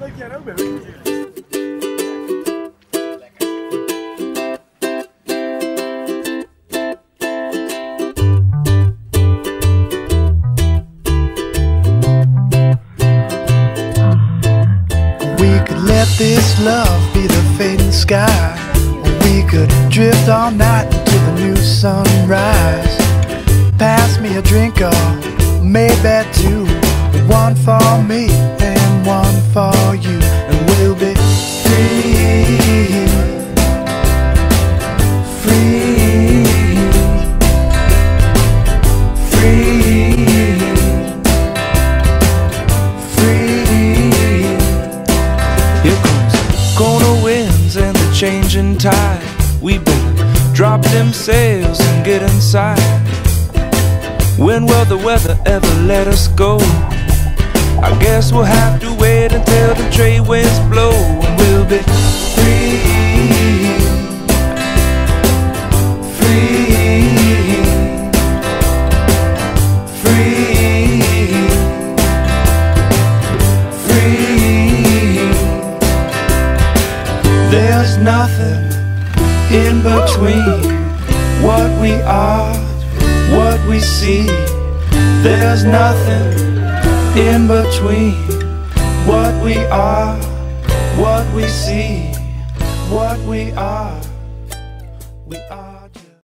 We could let this love be the fading sky. We could drift all night until the new sunrise. Pass me a drink or maybe two. One for me changing tide. We better drop them sails and get inside. When will the weather ever let us go? Nothing in between what we are, what we see. There's nothing in between what we are, what we see, what we are.